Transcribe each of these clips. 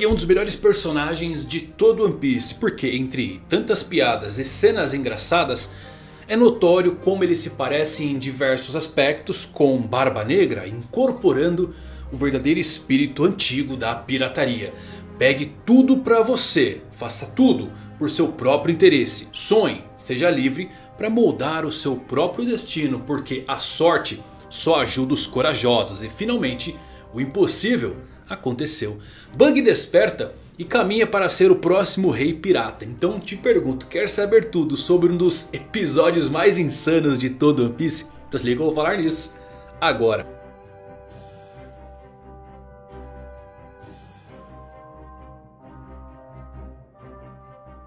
É um dos melhores personagens de todo One Piece. Porque entre tantas piadas e cenas engraçadas... É notório como ele se parece em diversos aspectos com Barba Negra incorporando o verdadeiro espírito antigo da pirataria. Pegue tudo pra você, faça tudo por seu próprio interesse, sonhe, seja livre para moldar o seu próprio destino. Porque a sorte só ajuda os corajosos e finalmente o impossível aconteceu. Bug desperta e caminha para ser o próximo rei pirata. Então te pergunto, quer saber tudo sobre um dos episódios mais insanos de todo One Piece? Então se liga, eu vou falar nisso agora.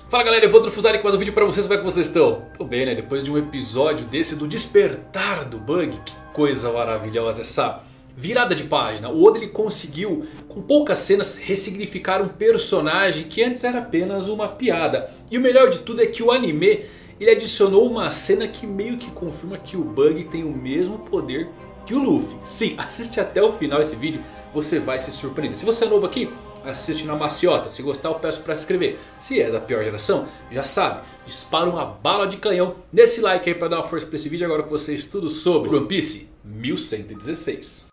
Fala galera, eu vou Fusari com mais um vídeo pra vocês, como é que vocês estão? Tô bem né, depois de um episódio desse do despertar do bug, que coisa maravilhosa essa virada de página. O Oda ele conseguiu, com poucas cenas, ressignificar um personagem que antes era apenas uma piada. E o melhor de tudo é que o anime ele adicionou uma cena que meio que confirma que o Bug tem o mesmo poder que o Luffy. Sim, assiste até o final esse vídeo, você vai se surpreender. Se você é novo aqui, assiste na maciota. Se gostar eu peço para se inscrever. Se é da pior geração, já sabe. Dispara uma bala de canhão nesse like aí para dar uma força para esse vídeo. Agora com vocês tudo sobre One Piece 1116.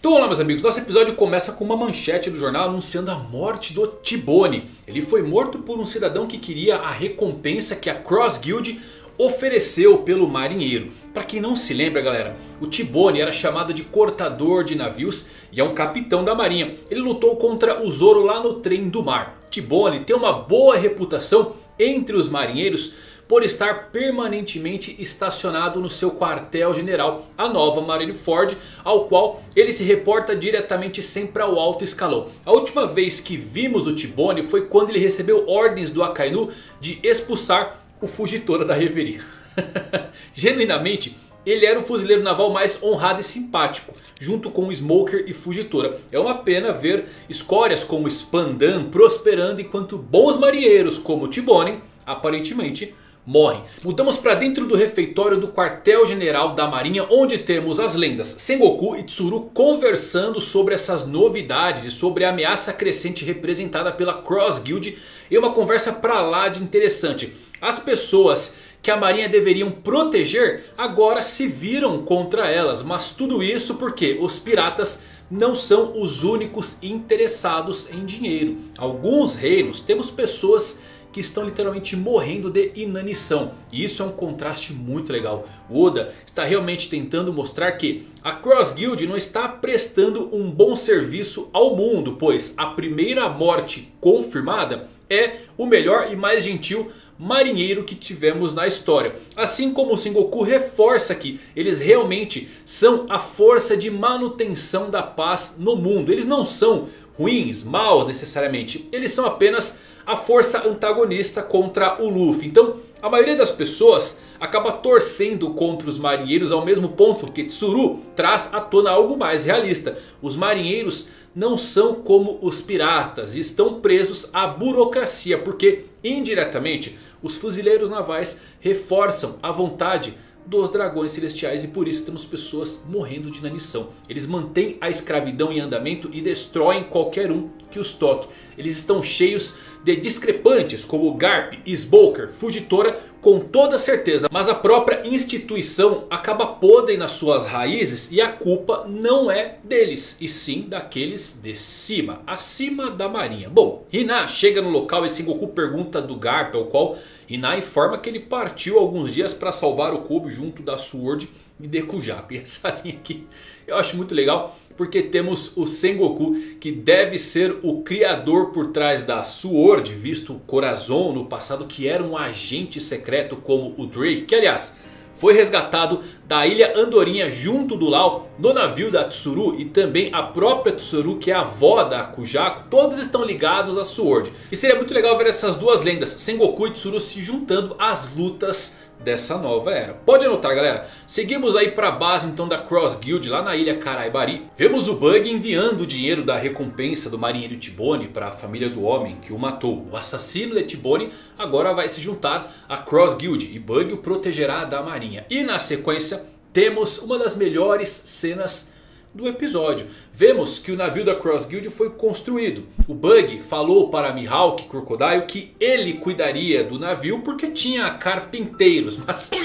Então vamos lá meus amigos, nosso episódio começa com uma manchete do jornal anunciando a morte do Tibone. Ele foi morto por um cidadão que queria a recompensa que a Cross Guild ofereceu pelo marinheiro. Para quem não se lembra galera, o Tibone era chamado de cortador de navios e é um capitão da marinha. Ele lutou contra o Zoro lá no trem do mar. Tibone tem uma boa reputação entre os marinheiros por estar permanentemente estacionado no seu quartel general, a nova Marineford, ao qual ele se reporta diretamente sempre ao alto escalão. A última vez que vimos o Tibone foi quando ele recebeu ordens do Akainu de expulsar o Fugitora da Reverie. Genuinamente, ele era o fuzileiro naval mais honrado e simpático, junto com Smoker e Fugitora. É uma pena ver escórias como Spandan prosperando enquanto bons marinheiros como Tibone aparentemente morrem. Mudamos para dentro do refeitório do quartel general da marinha onde temos as lendas Sengoku e Tsuru conversando sobre essas novidades e sobre a ameaça crescente representada pela Cross Guild. E uma conversa para lá de interessante. As pessoas que a marinha deveriam proteger agora se viram contra elas. Mas tudo isso porque os piratas não são os únicos interessados em dinheiro. Alguns reinos temos pessoas que estão literalmente morrendo de inanição. E isso é um contraste muito legal. O Oda está realmente tentando mostrar que a Cross Guild não está prestando um bom serviço ao mundo. Pois a primeira morte confirmada é o melhor e mais gentil marinheiro que tivemos na história. Assim como o Sengoku reforça que eles realmente são a força de manutenção da paz no mundo. Eles não são ruins, maus necessariamente. Eles são apenas a força antagonista contra o Luffy. Então a maioria das pessoas acaba torcendo contra os marinheiros ao mesmo ponto que Tsuru traz à tona algo mais realista. Os marinheiros não são como os piratas e estão presos à burocracia porque indiretamente os fuzileiros navais reforçam a vontade dos dragões celestiais e por isso temos pessoas morrendo de inanição. Eles mantêm a escravidão em andamento e destroem qualquer um que os toque. Eles estão cheios de discrepantes como Garp, Smoker, Fugitora com toda certeza. Mas a própria instituição acaba podre nas suas raízes e a culpa não é deles. E sim daqueles de cima, acima da marinha. Bom, Hina chega no local e Sengoku pergunta do Garp ao qual Hina informa que ele partiu alguns dias para salvar o Kobe junto da Sword e Dekujap. Essa linha aqui eu acho muito legal porque temos o Sengoku que deve ser o criador por trás da Sword, visto Corazon no passado que era um agente secreto como o Drake, que aliás foi resgatado da ilha Andorinha junto do Lau no navio da Tsuru e também a própria Tsuru que é a avó da Kujaku, todos estão ligados a Sword. E seria muito legal ver essas duas lendas, Sengoku e Tsuru se juntando às lutas dessa nova era. Pode anotar galera, seguimos aí para a base então da Cross Guild lá na ilha Karaibari. Vemos o Bug enviando o dinheiro da recompensa do marinheiro Tibone para a família do homem que o matou. O assassino de Tibone agora vai se juntar à Cross Guild e Bug o protegerá da marinha. E na sequência temos uma das melhores cenas do episódio. Vemos que o navio da Cross Guild foi construído. O Bug falou para Mihawk Crocodile que ele cuidaria do navio porque tinha carpinteiros. Mas...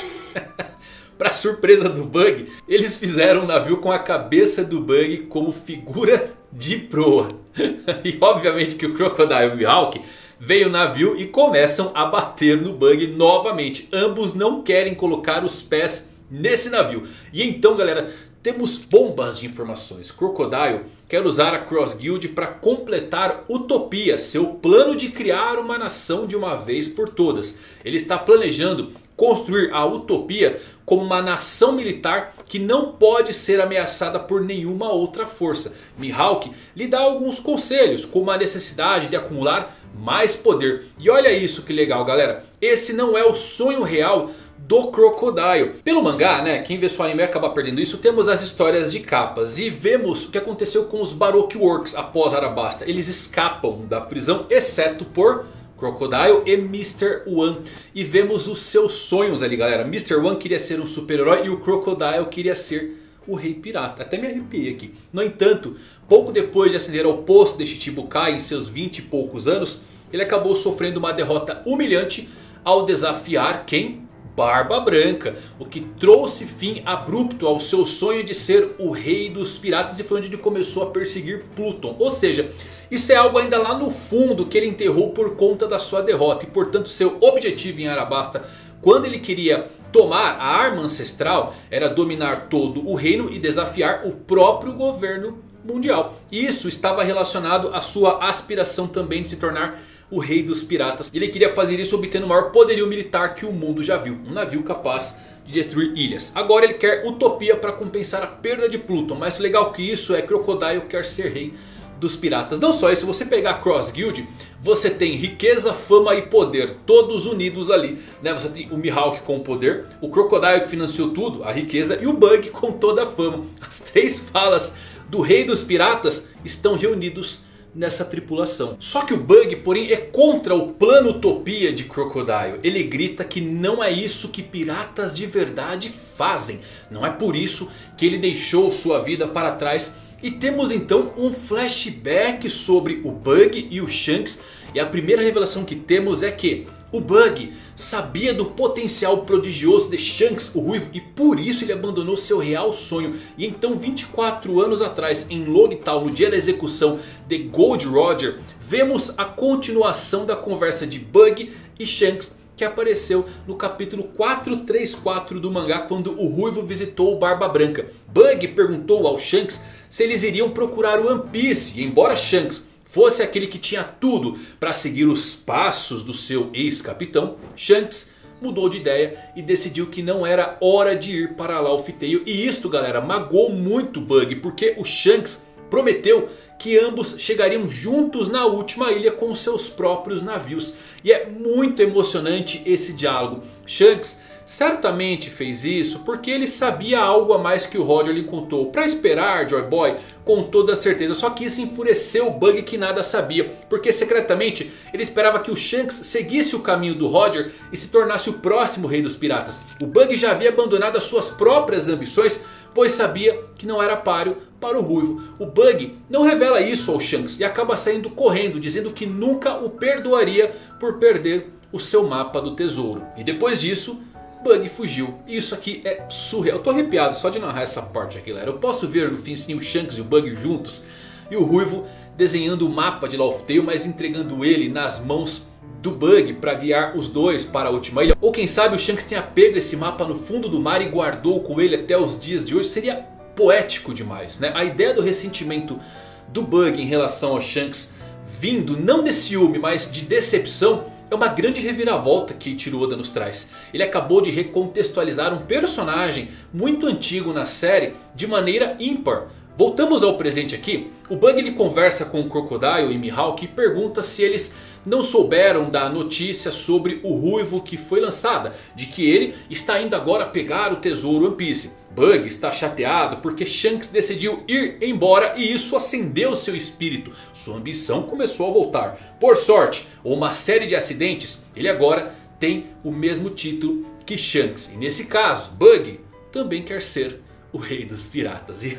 Para surpresa do Bug, eles fizeram um navio com a cabeça do Bug como figura de proa. e obviamente que o Crocodile e o Mihawk veio o navio e começam a bater no Bug novamente. Ambos não querem colocar os pés nesse navio. E então galera, temos bombas de informações. Crocodile quer usar a Cross Guild para completar Utopia, seu plano de criar uma nação de uma vez por todas. Ele está planejando construir a Utopia como uma nação militar que não pode ser ameaçada por nenhuma outra força. Mihawk lhe dá alguns conselhos, como a necessidade de acumular mais poder. E olha isso que legal galera, esse não é o sonho real do Crocodile. Pelo mangá, né, quem vê só anime acaba perdendo isso, temos as histórias de capas. E vemos o que aconteceu com os Baroque Works após Arabasta. Eles escapam da prisão, exceto por Crocodile e Mr. One. E vemos os seus sonhos ali galera. Mr. One queria ser um super-herói e o Crocodile queria ser o Rei Pirata. Até me arrepiei aqui. No entanto, pouco depois de ascender ao posto de Shichibukai em seus 20 e poucos anos. Ele acabou sofrendo uma derrota humilhante ao desafiar quem? Barba Branca. O que trouxe fim abrupto ao seu sonho de ser o rei dos piratas. E foi onde ele começou a perseguir Pluton. Ou seja, isso é algo ainda lá no fundo que ele enterrou por conta da sua derrota. E portanto seu objetivo em Arabasta, quando ele queria tomar a arma ancestral, era dominar todo o reino e desafiar o próprio governo mundial. Isso estava relacionado à sua aspiração também de se tornar o rei dos piratas. Ele queria fazer isso obtendo o maior poderio militar que o mundo já viu. Um navio capaz de destruir ilhas. Agora ele quer utopia para compensar a perda de Pluton. Mais legal que isso é que Crocodile quer ser rei dos piratas. Não só isso, você pegar a Cross Guild, você tem riqueza, fama e poder, todos unidos ali. Né? Você tem o Mihawk com o poder, o Crocodile que financiou tudo, a riqueza e o Bug com toda a fama. As três falas do rei dos piratas estão reunidos nessa tripulação. Só que o Bug, porém, é contra o plano utopia de Crocodile. Ele grita que não é isso que piratas de verdade fazem. Não é por isso que ele deixou sua vida para trás. E temos então um flashback sobre o Bug e o Shanks. E a primeira revelação que temos é que o Bug sabia do potencial prodigioso de Shanks o Ruivo e por isso ele abandonou seu real sonho. E então 24 anos atrás em Logtown no dia da execução de Gold Roger vemos a continuação da conversa de Bug e Shanks que apareceu no capítulo 434 do mangá quando o Ruivo visitou o Barba Branca. Bug perguntou ao Shanks se eles iriam procurar o One Piece e embora Shanks fosse aquele que tinha tudo para seguir os passos do seu ex-capitão, Shanks mudou de ideia e decidiu que não era hora de ir para Laufey E isto galera magoou muito Bug porque o Shanks prometeu que ambos chegariam juntos na última ilha com seus próprios navios. E é muito emocionante esse diálogo. Shanks certamente fez isso porque ele sabia algo a mais que o Roger lhe contou. Para esperar Joy Boy com toda certeza. Só que isso enfureceu o Bug que nada sabia. Porque secretamente ele esperava que o Shanks seguisse o caminho do Roger e se tornasse o próximo rei dos piratas. O Bug já havia abandonado as suas próprias ambições. Pois sabia que não era páreo para o Ruivo. O Bug não revela isso ao Shanks e acaba saindo correndo. Dizendo que nunca o perdoaria por perder o seu mapa do tesouro. E depois disso Bug fugiu. Isso aqui é surreal. Eu tô arrepiado só de narrar essa parte aqui, galera. Eu posso ver no fim sim o Shanks e o Bug juntos. E o Ruivo desenhando o mapa de Laughtale, mas entregando ele nas mãos do Bug para guiar os dois para a última ilha. Ou quem sabe o Shanks tenha pego esse mapa no fundo do mar e guardou com ele até os dias de hoje. Seria poético demais, né? A ideia do ressentimento do Bug em relação ao Shanks vindo não de ciúme, mas de decepção é uma grande reviravolta que Ichiro Oda nos traz. Ele acabou de recontextualizar um personagem muito antigo na série de maneira ímpar. Voltamos ao presente aqui. O Bug ele conversa com o Crocodile e Mihawk e pergunta se eles não souberam da notícia sobre o Ruivo que foi lançada. De que ele está indo agora pegar o tesouro One Piece. Bug está chateado porque Shanks decidiu ir embora e isso acendeu seu espírito. Sua ambição começou a voltar. Por sorte, uma série de acidentes, ele agora tem o mesmo título que Shanks. E nesse caso, Bug também quer ser o rei dos piratas. E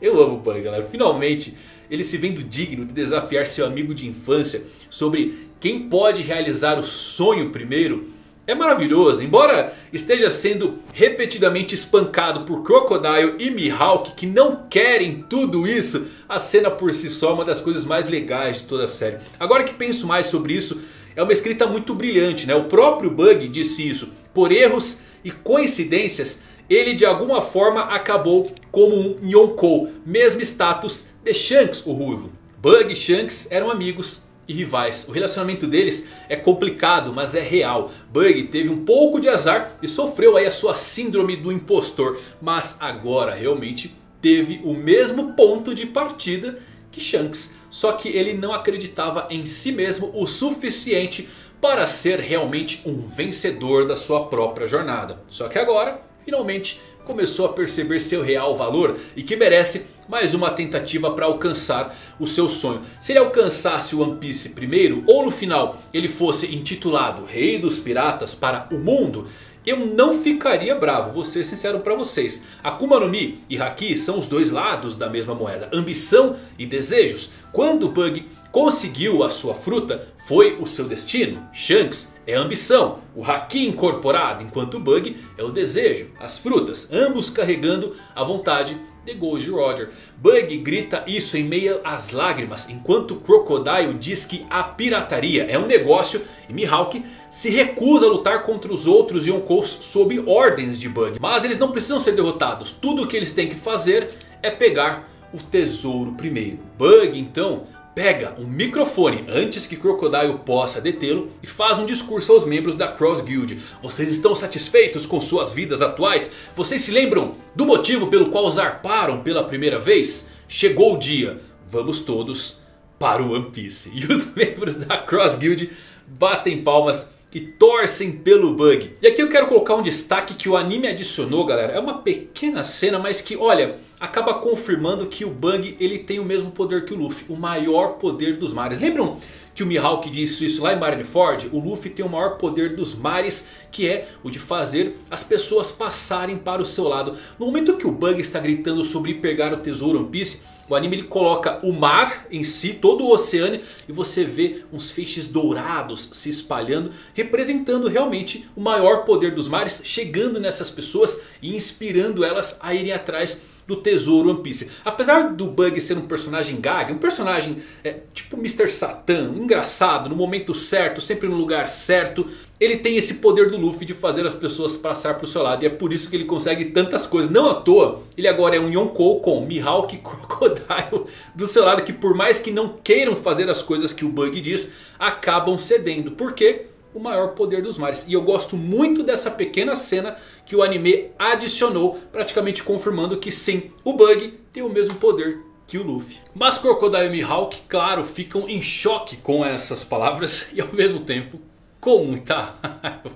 Eu amo o Bug, galera. Finalmente ele se vendo digno de desafiar seu amigo de infância sobre quem pode realizar o sonho primeiro. É maravilhoso, embora esteja sendo repetidamente espancado por Crocodile e Mihawk que não querem tudo isso. A cena por si só é uma das coisas mais legais de toda a série. Agora que penso mais sobre isso, é uma escrita muito brilhante, né? O próprio Bug disse isso. Por erros e coincidências, ele de alguma forma acabou como um Yonkou, mesmo status de Shanks o Ruivo. Bug e Shanks eram amigos e rivais. O relacionamento deles é complicado, mas é real. Bug teve um pouco de azar e sofreu aí a sua síndrome do impostor. Mas agora realmente teve o mesmo ponto de partida que Shanks. Só que ele não acreditava em si mesmo o suficiente para ser realmente um vencedor da sua própria jornada. Só que agora, finalmente, começou a perceber seu real valor e que merece mais uma tentativa para alcançar o seu sonho. Se ele alcançasse o One Piece primeiro ou no final ele fosse intitulado Rei dos Piratas para o Mundo... Eu não ficaria bravo, vou ser sincero para vocês. Akuma no Mi e Haki são os dois lados da mesma moeda. Ambição e desejos. Quando Bug conseguiu a sua fruta, foi o seu destino. Shanks é a ambição, o Haki incorporado, enquanto Bug é o desejo, as frutas. Ambos carregando a vontade The Gold Roger. Bug grita isso em meio às lágrimas, enquanto Crocodile diz que a pirataria é um negócio e Mihawk se recusa a lutar contra os outros Yonkous sob ordens de Bug. Mas eles não precisam ser derrotados, tudo o que eles têm que fazer é pegar o tesouro primeiro. Bug então pega um microfone antes que Crocodile possa detê-lo e faz um discurso aos membros da Cross Guild. Vocês estão satisfeitos com suas vidas atuais? Vocês se lembram do motivo pelo qual zarparam pela primeira vez? Chegou o dia, vamos todos para o One Piece. E os membros da Cross Guild batem palmas e torcem pelo Bug. E aqui eu quero colocar um destaque que o anime adicionou galera. É uma pequena cena mas que olha acaba confirmando que o Bug ele tem o mesmo poder que o Luffy. O maior poder dos mares. Lembram que o Mihawk disse isso lá em Marineford? O Luffy tem o maior poder dos mares. Que é o de fazer as pessoas passarem para o seu lado. No momento que o Bug está gritando sobre pegar o tesouro One Piece. O anime ele coloca o mar em si, todo o oceano. E você vê uns feixes dourados se espalhando. Representando realmente o maior poder dos mares. Chegando nessas pessoas e inspirando elas a irem atrás do tesouro One Piece. Apesar do Bug ser um personagem gag, um personagem é, tipo Mr. Satan, engraçado, no momento certo, sempre no lugar certo. Ele tem esse poder do Luffy de fazer as pessoas passar para o seu lado. E é por isso que ele consegue tantas coisas. Não à toa, ele agora é um Yonkou com Mihawk e Crocodile do seu lado. Que por mais que não queiram fazer as coisas que o Bug diz, acabam cedendo. Por quê? O maior poder dos mares. E eu gosto muito dessa pequena cena que o anime adicionou, praticamente confirmando que sim, o Bug tem o mesmo poder que o Luffy. Mas Crocodile e Mihawk, claro, ficam em choque com essas palavras e ao mesmo tempo com muita raiva.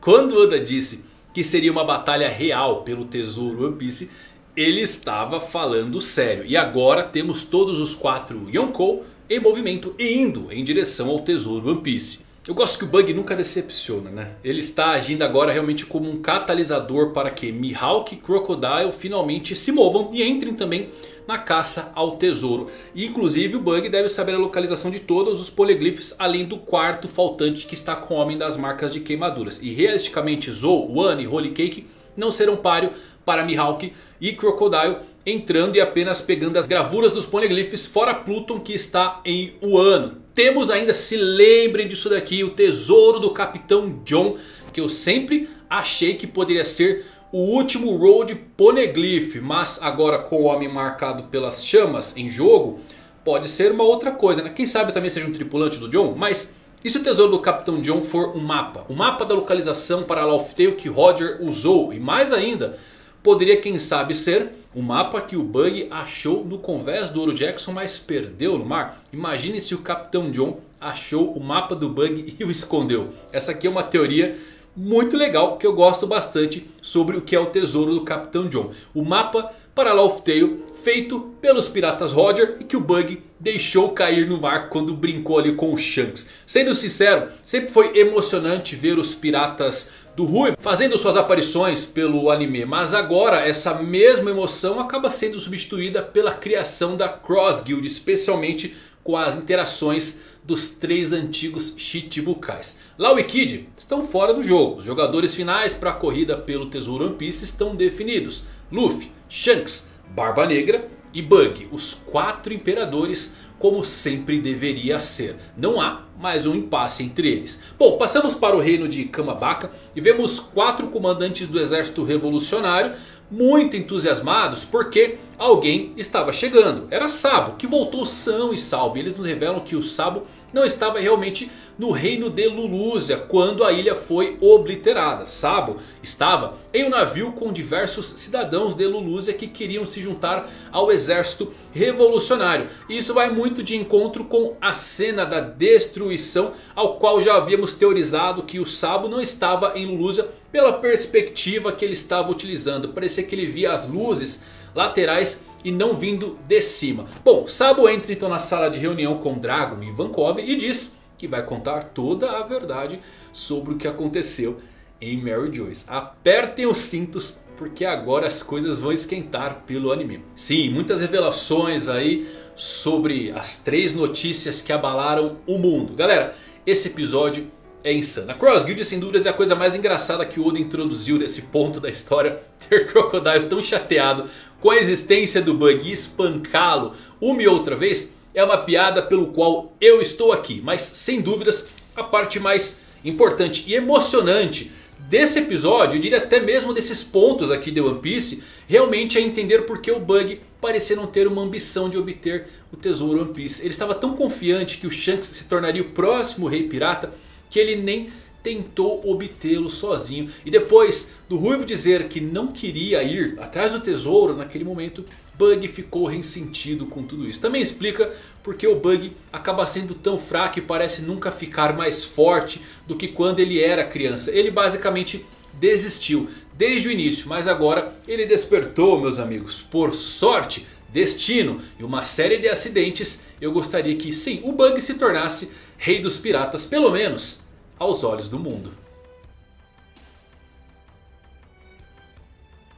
Quando Oda disse que seria uma batalha real pelo tesouro One Piece, ele estava falando sério. E agora temos todos os quatro Yonkou em movimento e indo em direção ao tesouro One Piece. Eu gosto que o Bug nunca decepciona, né? Ele está agindo agora realmente como um catalisador para que Mihawk e Crocodile finalmente se movam e entrem também na caça ao tesouro. E inclusive o Bug deve saber a localização de todos os poliglifes além do quarto faltante que está com o Homem das Marcas de Queimaduras. E realisticamente Zou, One e Holy Cake não serão páreo para Mihawk e Crocodile entrando e apenas pegando as gravuras dos poneglyphs fora Pluton que está em Wano. Temos ainda, se lembrem disso daqui, o tesouro do Capitão John que eu sempre achei que poderia ser o último Road Poneglyph. Mas agora com o homem marcado pelas chamas em jogo, pode ser uma outra coisa. Né? Quem sabe também seja um tripulante do John, mas... E se o tesouro do Capitão John for um mapa? O mapa da localização para Laugh Tale que Roger usou. E mais ainda, poderia quem sabe ser o mapa que o Bug achou no convés do Ouro Jackson, mas perdeu no mar. Imagine se o Capitão John achou o mapa do Bug e o escondeu. Essa aqui é uma teoria muito legal que eu gosto bastante sobre o que é o tesouro do Capitão John. O mapa para Laugh Tale feito pelos piratas Roger e que o Bug deixou cair no mar quando brincou ali com o Shanks. Sendo sincero, sempre foi emocionante ver os piratas do Rui fazendo suas aparições pelo anime. Mas agora essa mesma emoção acaba sendo substituída pela criação da Cross Guild, especialmente com as interações dos três antigos Chichibukais. Lau e Kid estão fora do jogo. Os jogadores finais para a corrida pelo Tesouro One Piece estão definidos. Luffy, Shanks, Barba Negra e Bug. Os quatro imperadores como sempre deveria ser. Não há mais um impasse entre eles. Bom, passamos para o reino de Kamabaka e vemos quatro comandantes do exército revolucionário muito entusiasmados porque alguém estava chegando. Era Sabo que voltou são e salvo. Eles nos revelam que o Sabo não estava realmente no reino de Lulúzia quando a ilha foi obliterada. Sabo estava em um navio com diversos cidadãos de Lulúzia que queriam se juntar ao exército revolucionário. E isso vai muito de encontro com a cena da destruição ao qual já havíamos teorizado que o Sabo não estava em Lulúzia pela perspectiva que ele estava utilizando. Parecia que ele via as luzes laterais e não vindo de cima. Bom, Sabo entra então na sala de reunião com Dragon e Ivankov e diz que vai contar toda a verdade sobre o que aconteceu em Mary Joyce. Apertem os cintos porque agora as coisas vão esquentar pelo anime. Sim, muitas revelações aí sobre as três notícias que abalaram o mundo. Galera, esse episódio é insana. A Cross Guild sem dúvidas é a coisa mais engraçada que o Oda introduziu nesse ponto da história. Ter Crocodile tão chateado com a existência do bug e espancá-lo uma e outra vez é uma piada pelo qual eu estou aqui. Mas sem dúvidas a parte mais importante e emocionante desse episódio, eu diria até mesmo desses pontos aqui de One Piece, realmente é entender porque o Bug parecia não ter uma ambição de obter o tesouro One Piece. Ele estava tão confiante que o Shanks se tornaria o próximo rei pirata que ele nem tentou obtê-lo sozinho. E depois do Ruivo dizer que não queria ir atrás do tesouro naquele momento, Bug ficou ressentido com tudo isso. Também explica porque o Bug acaba sendo tão fraco e parece nunca ficar mais forte do que quando ele era criança. Ele basicamente desistiu desde o início, mas agora ele despertou meus amigos. Por sorte, destino e uma série de acidentes, eu gostaria que sim, o Bug se tornasse rei dos piratas, pelo menos aos olhos do mundo.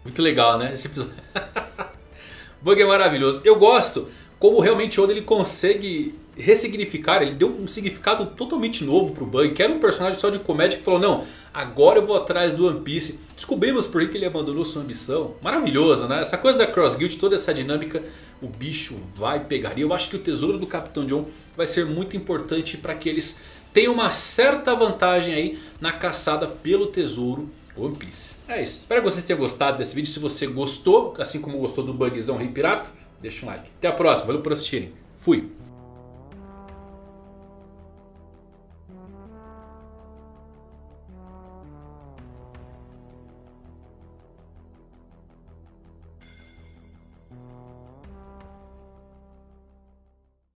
Muito legal, né? Esse episódio. Bug é maravilhoso. Eu gosto como realmente Oda ele consegue ressignificar. Ele deu um significado totalmente novo pro Bug. Que era um personagem só de comédia que falou: Não, agora eu vou atrás do One Piece. Descobrimos por que ele abandonou sua ambição. Maravilhoso, né? Essa coisa da Cross Guild, toda essa dinâmica, o bicho vai pegar. E eu acho que o tesouro do Capitão John vai ser muito importante para que eles tem uma certa vantagem aí na caçada pelo tesouro One Piece. É isso. Espero que vocês tenham gostado desse vídeo. Se você gostou, assim como gostou do Bugzão Rei Pirata, deixa um like. Até a próxima. Valeu por assistirem. Fui.